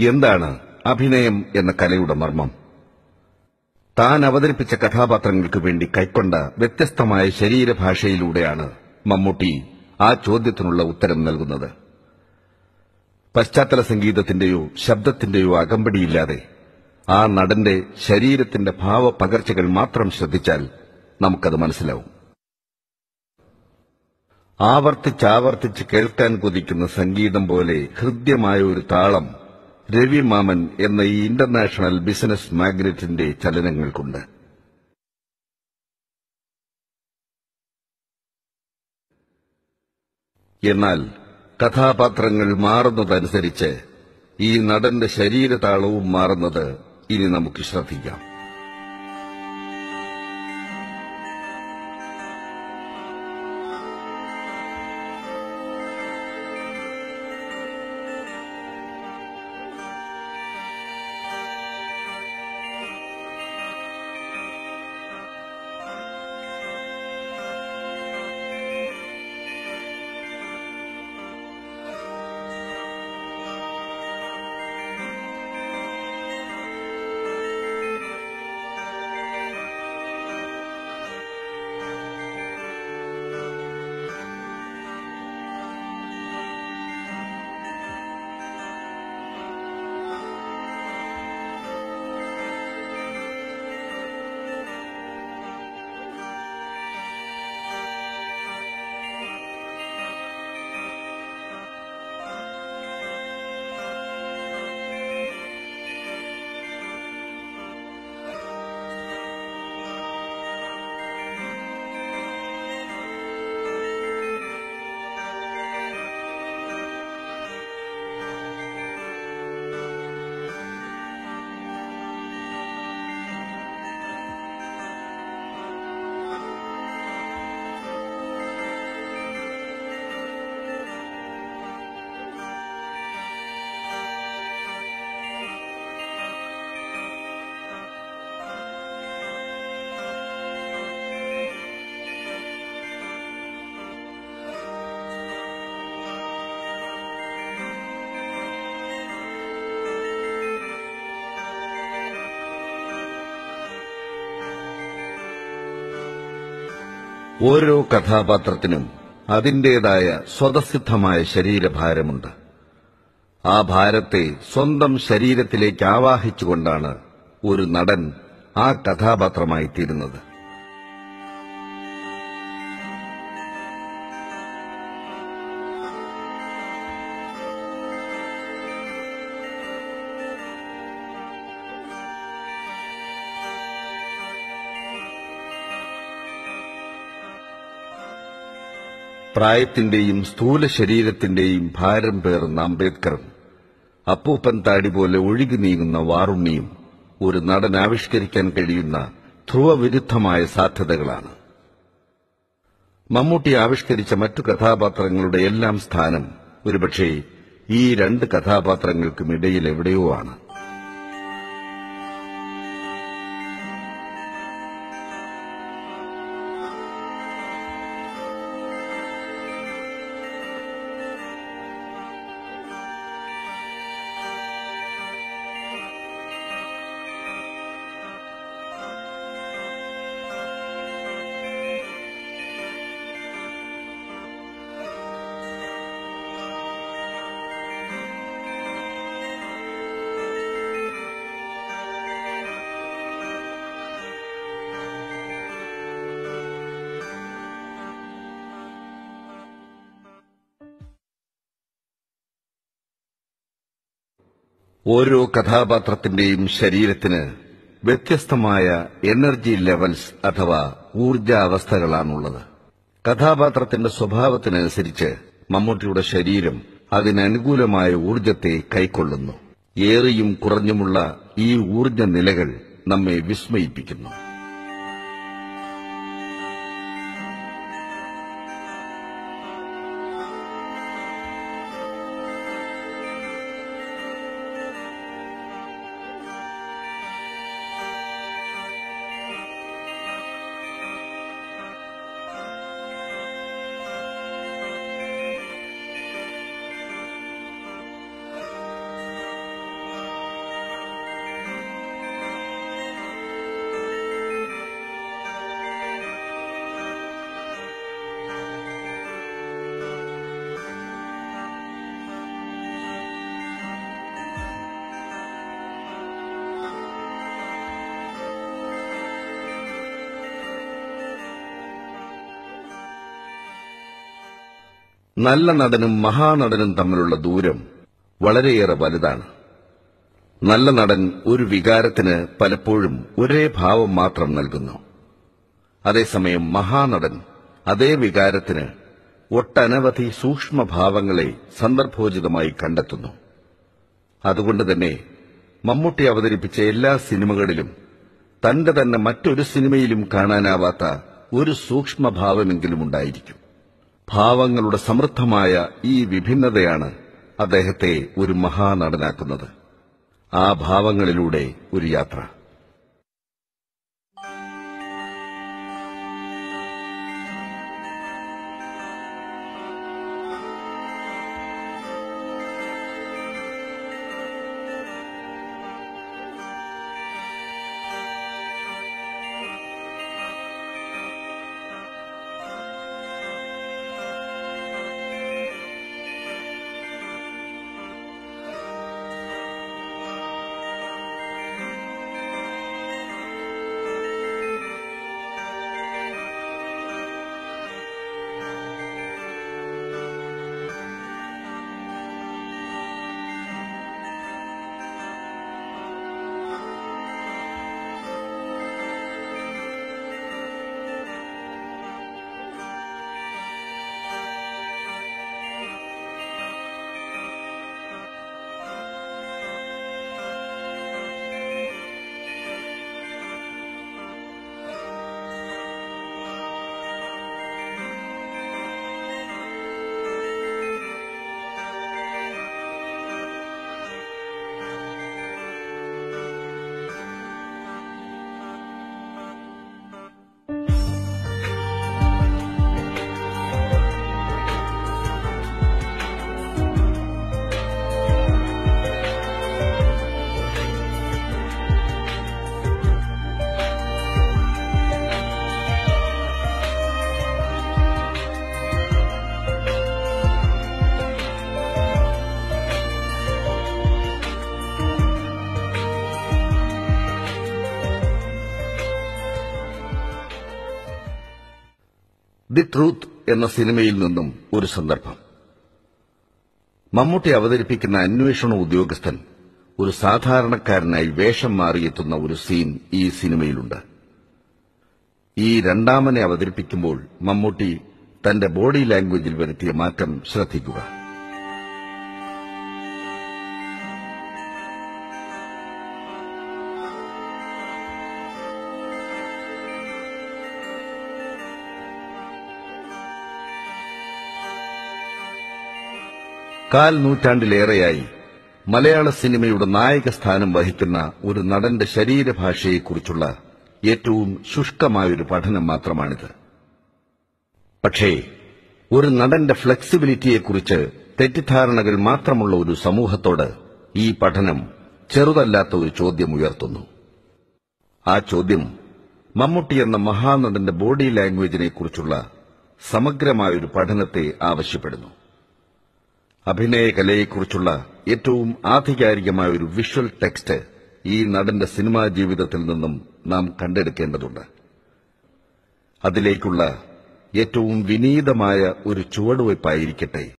എന്താണ് അഭിനയം എന്ന കലയുടെ മർമ്മം? താൻ അവതരിപ്പിച്ച കഥാപാത്രങ്ങൾക്ക് വേണ്ടി കൈക്കൊണ്ട വ്യത്യസ്തമായ ശരീരഭാഷയിലൂടെയാണ് മമ്മൂട്ടി ആ ചോദ്യത്തിനുള്ള ഉത്തരം നൽകുന്നത്. പശ്ചാത്തല സംഗീതത്തിന്റെയോ ശബ്ദത്തിന്റെയോ അകമ്പടിയില്ലാതെ ആ നടന്റെ ശരീരത്തിന്റെ ഭാവപകർച്ചകൾ മാത്രം ശ്രദ്ധിച്ചാൽ നമുക്കത് മനസ്സിലാവും. ആവർത്തിച്ചാവർത്തിച്ച് കേൾക്കാൻ കൊതിക്കുന്ന സംഗീതം പോലെ ഹൃദ്യമായ ഒരു താളം രവി മാമൻ എന്ന ഈ ഇന്റർനാഷണൽ ബിസിനസ് മാഗ്നറ്റിന്റെ ചലനങ്ങൾക്കുണ്ട്. എന്നാൽ കഥാപാത്രങ്ങൾ മാറുന്നതനുസരിച്ച് ഈ നടന്റെ ശരീരതാളവും മാറുന്നത് ഇനി നമുക്ക് ശ്രദ്ധിക്കാം. ഓരോ കഥാപാത്രത്തിനും അതിന്റേതായ സ്വതസിദ്ധമായ ശരീരഭാരമുണ്ട്. ആ ഭാരത്തെ സ്വന്തം ശരീരത്തിലേക്ക് ആവാഹിച്ചുകൊണ്ടാണ് ഒരു നടൻ ആ കഥാപാത്രമായി തീരുന്നത് പ്രായത്തിന്റെയും സ്ഥൂല ശരീരത്തിന്റെയും ഭാരം പേർന്ന അംബേദ്കറും അപ്പൂപ്പൻ താടി പോലെ ഒഴുകി നീങ്ങുന്ന വാറുണ്ണിയും ഒരു നടൻ ആവിഷ്കരിക്കാൻ കഴിയുന്ന ധ്രുവവിരുദ്ധമായ സാധ്യതകളാണ്. മമ്മൂട്ടി ആവിഷ്കരിച്ച മറ്റു കഥാപാത്രങ്ങളുടെ എല്ലാം സ്ഥാനം ഒരുപക്ഷെ ഈ രണ്ട് കഥാപാത്രങ്ങൾക്കും ഇടയിൽ എവിടെയോ ആണ്. ഓരോ കഥാപാത്രത്തിന്റെയും ശരീരത്തിന് വ്യത്യസ്തമായ എനർജി ലെവൽസ് അഥവാ ഊർജാവസ്ഥകളാണുള്ളത്. കഥാപാത്രത്തിന്റെ സ്വഭാവത്തിനനുസരിച്ച് മമ്മൂട്ടിയുടെ ശരീരം അതിനനുകൂലമായ ഊർജത്തെ കൈക്കൊള്ളുന്നു. ഏറിയും കുറഞ്ഞുമുള്ള ഈ ഊർജ നിലകൾ നമ്മെ വിസ്മയിപ്പിക്കുന്നു. നല്ല നടനും മഹാനടനും തമ്മിലുള്ള ദൂരം വളരെയേറെ വലുതാണ്. നല്ല നടൻ ഒരു വികാരത്തിന് പലപ്പോഴും ഒരേ ഭാവം മാത്രം നൽകുന്നു. അതേസമയം മഹാനടൻ അതേ വികാരത്തിന് ഒട്ടനവധി സൂക്ഷ്മഭാവങ്ങളെ സന്ദർഭോചിതമായി കണ്ടെത്തുന്നു. അതുകൊണ്ട് തന്നെ മമ്മൂട്ടി അവതരിപ്പിച്ച എല്ലാ സിനിമകളിലും തന്റെ തന്നെ മറ്റൊരു സിനിമയിലും കാണാനാവാത്ത ഒരു സൂക്ഷ്മഭാവമെങ്കിലും ഉണ്ടായിരിക്കും. ഭാവങ്ങളുടെ സമൃദ്ധമായ ഈ വിഭിന്നതയാണ് അദ്ദേഹത്തെ ഒരു മഹാനടനാക്കുന്നത്. ആ ഭാവങ്ങളിലൂടെ ഒരു യാത്ര. ദി ട്രൂത്ത് എന്ന സിനിമയിൽ നിന്നും ഒരു സന്ദർഭം. മമ്മൂട്ടി അവതരിപ്പിക്കുന്ന അന്വേഷണ ഉദ്യോഗസ്ഥൻ ഒരു സാധാരണക്കാരനായി വേഷം മാറിയെത്തുന്ന ഒരു സീൻ ഈ സിനിമയിലുണ്ട്. ഈ രണ്ടാമനെ അവതരിപ്പിക്കുമ്പോൾ മമ്മൂട്ടി തന്റെ ബോഡി ലാംഗ്വേജിൽ വരുത്തിയ മാറ്റം ശ്രദ്ധിക്കുക. കാൽ നൂറ്റാണ്ടിലേറെയായി മലയാള സിനിമയുടെ നായക സ്ഥാനം വഹിക്കുന്ന ഒരു നടന്റെ ശരീരഭാഷയെക്കുറിച്ചുള്ള ഏറ്റവും ശുഷ്കമായൊരു പഠനം മാത്രമാണിത്. പക്ഷേ ഒരു നടന്റെ ഫ്ലെക്സിബിലിറ്റിയെക്കുറിച്ച് തെറ്റിദ്ധാരണകൾ മാത്രമുള്ള ഒരു സമൂഹത്തോട് ഈ പഠനം ചെറുതല്ലാത്ത ഒരു ചോദ്യം ഉയർത്തുന്നു ആ ചോദ്യം മമ്മൂട്ടി എന്ന മഹാനടന്റെ ബോഡി ലാംഗ്വേജിനെക്കുറിച്ചുള്ള സമഗ്രമായൊരു പഠനത്തെ ആവശ്യപ്പെടുന്നു. അഭിനയ കലയെക്കുറിച്ചുള്ള ഏറ്റവും ആധികാരികമായ ഒരു വിഷ്വൽ ടെക്സ്റ്റ് ഈ നടന്റെ സിനിമാ ജീവിതത്തിൽ നിന്നും നാം കണ്ടെടുക്കേണ്ടതുണ്ട്. അതിലേക്കുള്ള ഏറ്റവും വിനീതമായ ഒരു ചുവടുവയ്പായിരിക്കട്ടെ